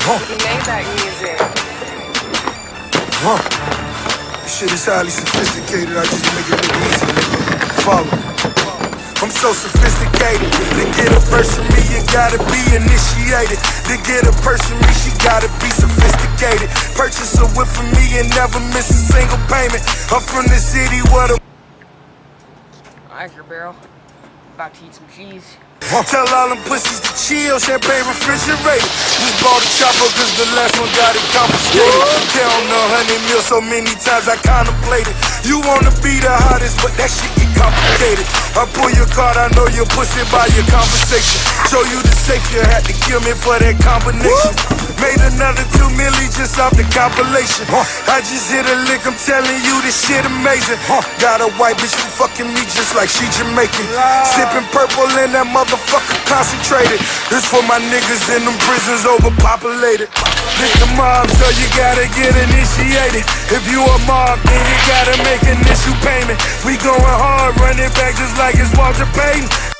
He made that music. Huh. This shit is highly sophisticated. I just make it look easy, nigga. Follow. I'm so sophisticated. To get a person me, you gotta be initiated. To get a person me, she gotta be sophisticated. Purchase a whip for me and never miss a single payment. I'm from the city What? where the Anchor barrel. About to eat some cheese. Tell all them pussies to chill, champagne refrigerated. Just bought a chopper cause the last one got it confiscated. Count a hundred mil so many times I contemplated. You wanna be the hottest, but that shit get complicated. I pull your card, I know your pussy by your conversation. Show you the safe, you had to kill me for that combination. Made another two milli just off the compilation. I just hit a lick, I'm telling you this shit amazing. Got a white bitch who fucking me just like she Jamaican. Sipping purple in that motherfucker concentrated. This for my niggas in them prisons overpopulated. This the mob, so you gotta get initiated. If you a mob, then you gotta make an issue payment. We going hard, running back just like it's Walter Payton.